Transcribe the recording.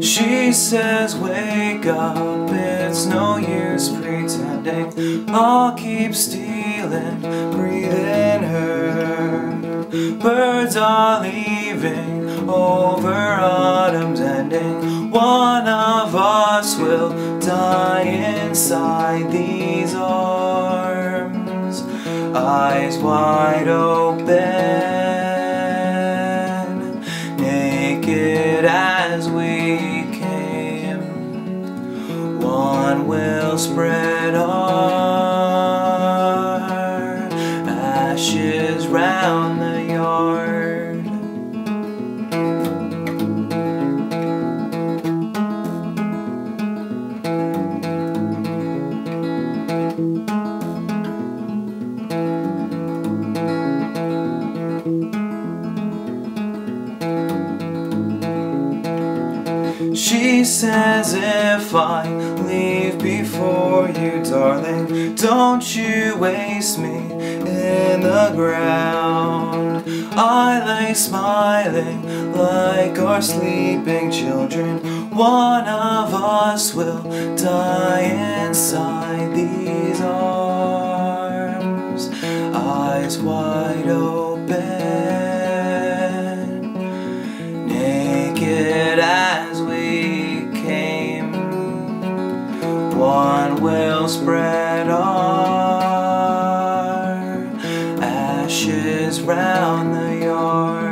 She says, wake up, it's no use pretending. I'll keep stealing, breathing her Birds are leaving over autumn's ending One of us will die inside these arms Eyes wide open Naked as we came. one will spread our ashes round the She says if I leave before you, darling, don't you waste me in the ground. I lay smiling like our sleeping children. One of us will die inside these arms, eyes wide open, One will spread our ashes round the yard.